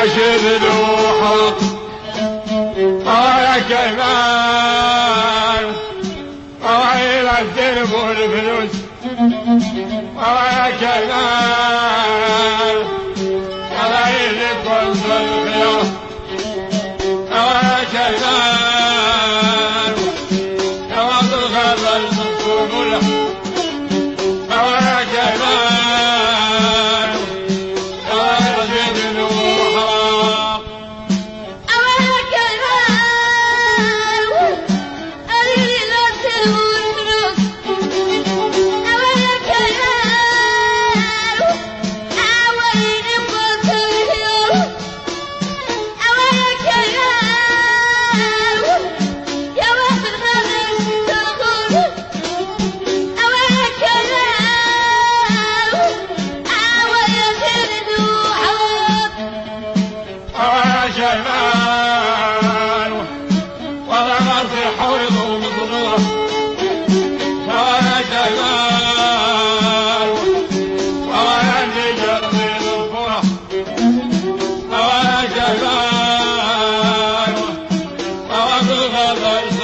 عاشر لوحه آه يا كمان عيلة آه الدرب والفلوس. آه يا كمان Dalgalar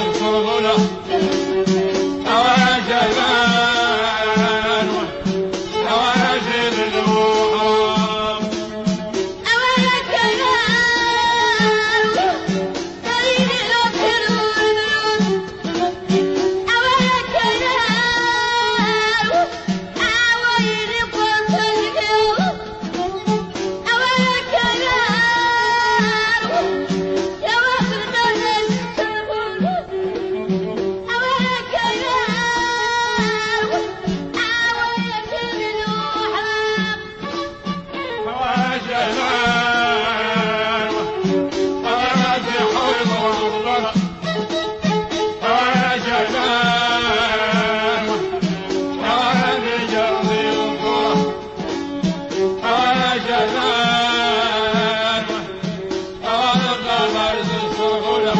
Oh,